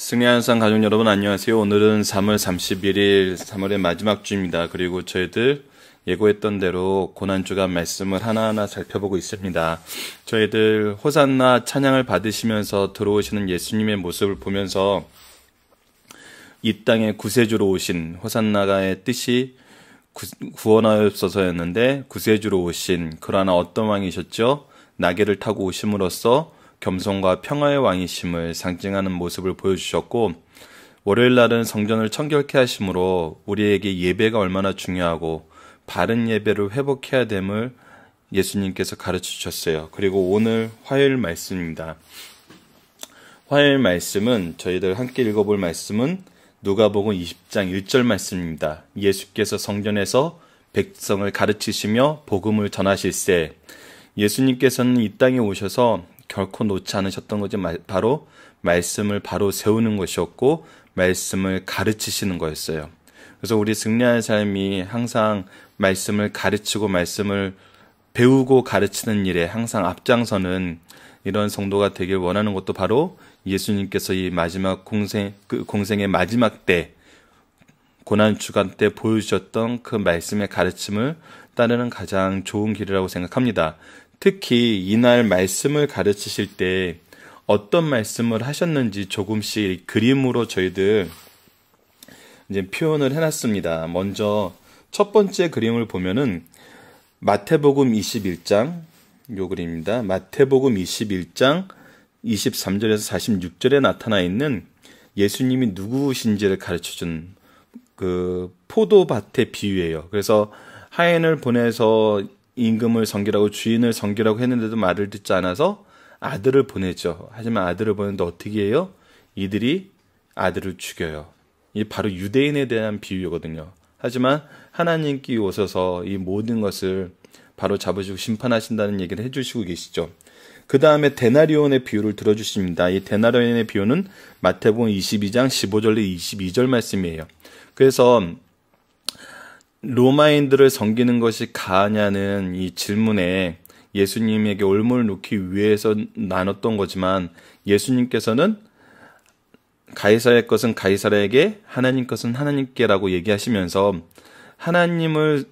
승리한상 가족 여러분 안녕하세요. 오늘은 3월 31일 3월의 마지막 주입니다. 그리고 저희들 예고했던 대로 고난 주간 말씀을 하나하나 살펴보고 있습니다. 저희들 호산나 찬양을 받으시면서 들어오시는 예수님의 모습을 보면서 이 땅에 구세주로 오신 호산나가의 뜻이 구원하옵소서였는데 구세주로 오신 그러나 어떤 왕이셨죠? 나귀를 타고 오심으로써 겸손과 평화의 왕이심을 상징하는 모습을 보여주셨고 월요일 날은 성전을 청결케 하심으로 우리에게 예배가 얼마나 중요하고 바른 예배를 회복해야 됨을 예수님께서 가르쳐 주셨어요. 그리고 오늘 화요일 말씀입니다. 화요일 말씀은 저희들 함께 읽어볼 말씀은 누가복음 20장 1절 말씀입니다. 예수께서 성전에서 백성을 가르치시며 복음을 전하실세 예수님께서는 이 땅에 오셔서 결코 놓지 않으셨던 것이 바로 말씀을 바로 세우는 것이었고 말씀을 가르치시는 거였어요. 그래서 우리 승리하는 삶이 항상 말씀을 가르치고 말씀을 배우고 가르치는 일에 항상 앞장서는 이런 성도가 되길 원하는 것도 바로 예수님께서 이 마지막 공생 그 공생의 마지막 때 고난 주간 때 보여주셨던 그 말씀의 가르침을 따르는 가장 좋은 길이라고 생각합니다. 특히 이날 말씀을 가르치실 때 어떤 말씀을 하셨는지 조금씩 그림으로 저희들 이제 표현을 해놨습니다. 먼저 첫 번째 그림을 보면은 마태복음 21장 요 그림입니다. 마태복음 21장 23절에서 46절에 나타나 있는 예수님이 누구신지를 가르쳐 준 그 포도밭의 비유예요. 그래서 하인을 보내서 임금을 섬기라고 주인을 섬기라고 했는데도 말을 듣지 않아서 아들을 보내죠. 하지만 아들을 보내는데 어떻게 해요? 이들이 아들을 죽여요. 이 바로 유대인에 대한 비유거든요. 하지만 하나님께 오셔서 이 모든 것을 바로 잡으시고 심판하신다는 얘기를 해주시고 계시죠. 그 다음에 데나리온의 비유를 들어주십니다. 이 데나리온의 비유는 마태복음 22장 15절로 22절 말씀이에요. 그래서 로마인들을 섬기는 것이 가하냐는 이 질문에 예수님에게 올무를 놓기 위해서 나눴던 거지만 예수님께서는 가이사의 것은 가이사에게 하나님 것은 하나님께라고 얘기하시면서 하나님을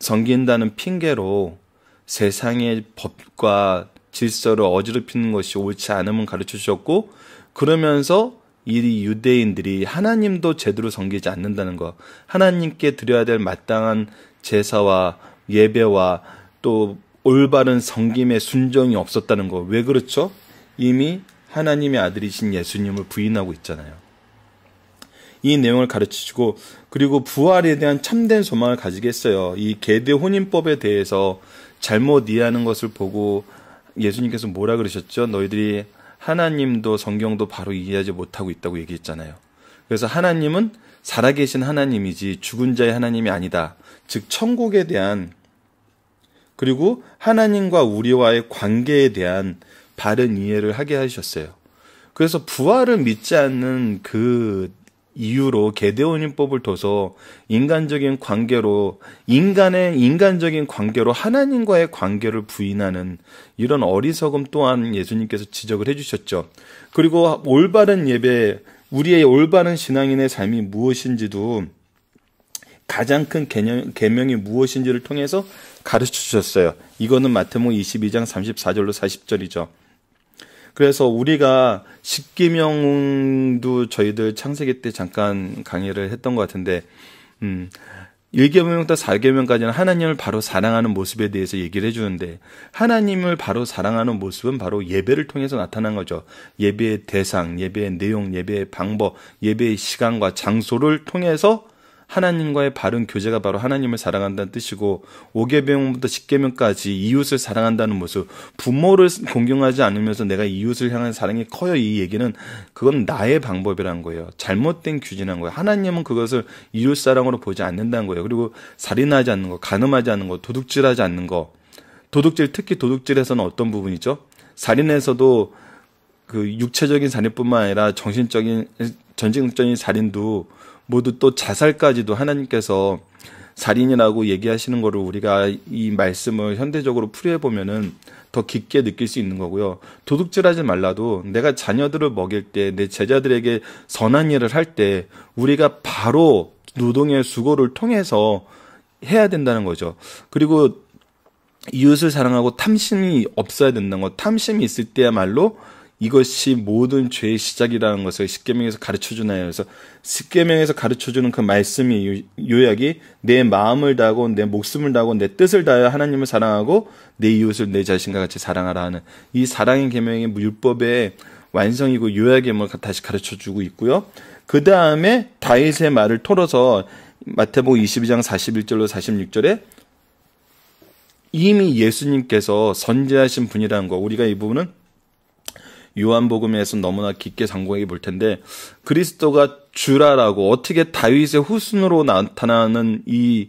섬긴다는 핑계로 세상의 법과 질서를 어지럽히는 것이 옳지 않음을 가르쳐 주셨고 그러면서 이 유대인들이 하나님도 제대로 섬기지 않는다는 것, 하나님께 드려야 될 마땅한 제사와 예배와 또 올바른 성김의 순정이 없었다는 것. 왜 그렇죠? 이미 하나님의 아들이신 예수님을 부인하고 있잖아요. 이 내용을 가르치시고 그리고 부활에 대한 참된 소망을 가지겠어요. 이 계대 혼인법에 대해서 잘못 이해하는 것을 보고 예수님께서 뭐라 그러셨죠? 너희들이 하나님도 성경도 바로 이해하지 못하고 있다고 얘기했잖아요. 그래서 하나님은 살아계신 하나님이지 죽은 자의 하나님이 아니다. 즉, 천국에 대한 그리고 하나님과 우리와의 관계에 대한 바른 이해를 하게 하셨어요. 그래서 부활을 믿지 않는 그 이유로 개대원인법을 둬서 인간적인 관계로 인간의 인간적인 관계로 하나님과의 관계를 부인하는 이런 어리석음 또한 예수님께서 지적을 해주셨죠. 그리고 올바른 예배, 우리의 올바른 신앙인의 삶이 무엇인지도 가장 큰 개념, 개명이 무엇인지를 통해서 가르쳐 주셨어요. 이거는 마태복 22장 34절로 40절이죠. 그래서 우리가 십계명도 저희들 창세기 때 잠깐 강의를 했던 것 같은데, 음, 1계명부터 4계명까지는 하나님을 바로 사랑하는 모습에 대해서 얘기를 해주는데, 하나님을 바로 사랑하는 모습은 바로 예배를 통해서 나타난 거죠. 예배의 대상, 예배의 내용, 예배의 방법, 예배의 시간과 장소를 통해서 하나님과의 바른 교제가 바로 하나님을 사랑한다는 뜻이고 5계명부터 10계명까지 이웃을 사랑한다는 모습 부모를 공경하지 않으면서 내가 이웃을 향한 사랑이 커요. 이 얘기는 그건 나의 방법이라는 거예요. 잘못된 규진한 거예요. 하나님은 그것을 이웃 사랑으로 보지 않는다는 거예요. 그리고 살인하지 않는 거 간음하지 않는 거 도둑질하지 않는 거. 도둑질 특히 도둑질에서는 어떤 부분이죠? 살인에서도 그 육체적인 살인뿐만 아니라 정신적인 전쟁적인 살인도 모두 또 자살까지도 하나님께서 살인이라고 얘기하시는 거를 우리가 이 말씀을 현대적으로 풀이해 보면은 더 깊게 느낄 수 있는 거고요. 도둑질하지 말라도 내가 자녀들을 먹일 때, 내 제자들에게 선한 일을 할 때, 우리가 바로 노동의 수고를 통해서 해야 된다는 거죠. 그리고 이웃을 사랑하고 탐심이 없어야 된다는 거. 탐심이 있을 때야말로 이것이 모든 죄의 시작이라는 것을 십계명에서 가르쳐 주나요? 그래서 십계명에서 가르쳐 주는 그 말씀이 요약이 내 마음을 다하고 내 목숨을 다하고 내 뜻을 다하여 하나님을 사랑하고 내 이웃을 내 자신과 같이 사랑하라 하는 이 사랑의 계명의 율법의 완성이고 요약의 뭘 다시 가르쳐 주고 있고요. 그 다음에 다윗의 말을 털어서 마태복음 22장 41절로 46절에 이미 예수님께서 선지하신 분이라는 거 우리가 이 부분은 요한복음에서 너무나 깊게 상고해 볼 텐데 그리스도가 주라라고 어떻게 다윗의 후순으로 나타나는 이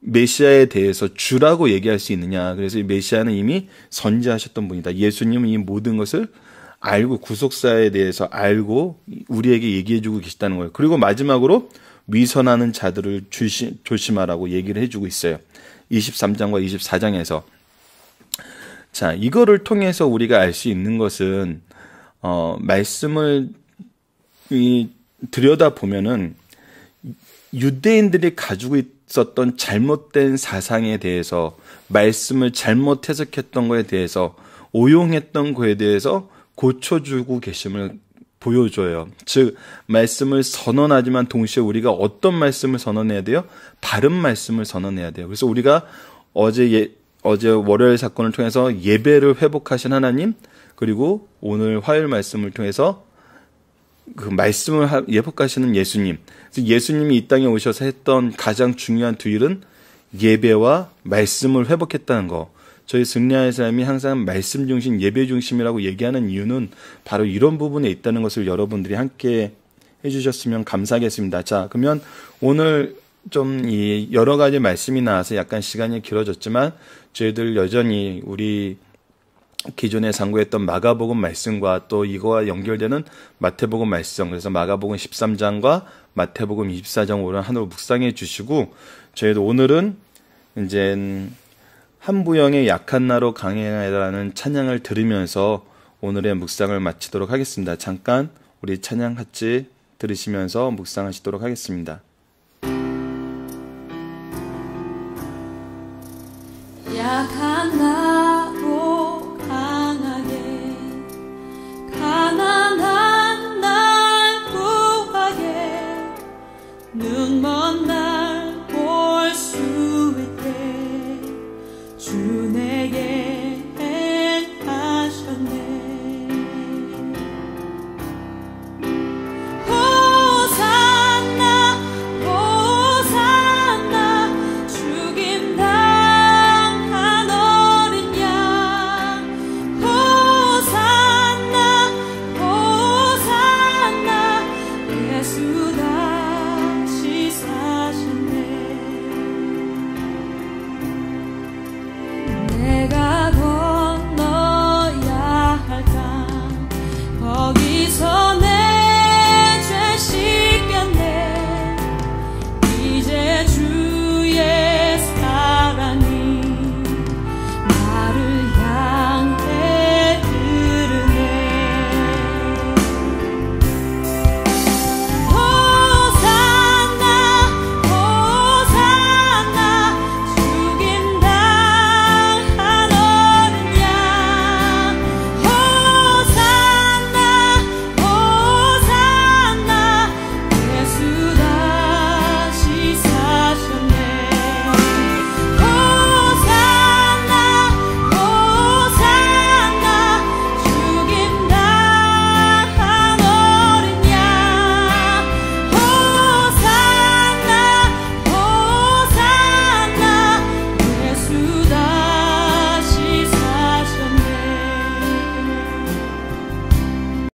메시아에 대해서 주라고 얘기할 수 있느냐. 그래서 이 메시아는 이미 선지하셨던 분이다. 예수님은 이 모든 것을 알고 구속사에 대해서 알고 우리에게 얘기해 주고 계시다는 거예요. 그리고 마지막으로 위선하는 자들을 조심, 조심하라고 얘기를 해주고 있어요. 23장과 24장에서. 자, 이거를 통해서 우리가 알 수 있는 것은 어, 말씀을 이 들여다 보면은 유대인들이 가지고 있었던 잘못된 사상에 대해서 말씀을 잘못 해석했던 거에 대해서 오용했던 거에 대해서 고쳐주고 계심을 보여줘요. 즉, 말씀을 선언하지만 동시에 우리가 어떤 말씀을 선언해야 돼요? 바른 말씀을 선언해야 돼요. 그래서 우리가 어제 예, 어제 월요일 사건을 통해서 예배를 회복하신 하나님, 그리고 오늘 화요일 말씀을 통해서 그 말씀을 예복하시는 예수님. 예수님이 이 땅에 오셔서 했던 가장 중요한 두 일은 예배와 말씀을 회복했다는 거. 저희 승리하의 삶이 항상 말씀 중심, 예배 중심이라고 얘기하는 이유는 바로 이런 부분에 있다는 것을 여러분들이 함께 해주셨으면 감사하겠습니다. 자, 그러면 오늘 좀 이 여러 가지 말씀이 나와서 약간 시간이 길어졌지만 저희들 여전히 우리 기존에 상고했던 마가복음 말씀과 또 이거와 연결되는 마태복음 말씀 그래서 마가복음 13장과 마태복음 24장 오늘 하나로 묵상해 주시고 저희도 오늘은 이제 한부영의 약한 나로 강해라는 찬양을 들으면서 오늘의 묵상을 마치도록 하겠습니다. 잠깐 우리 찬양 같이 들으시면서 묵상하시도록 하겠습니다.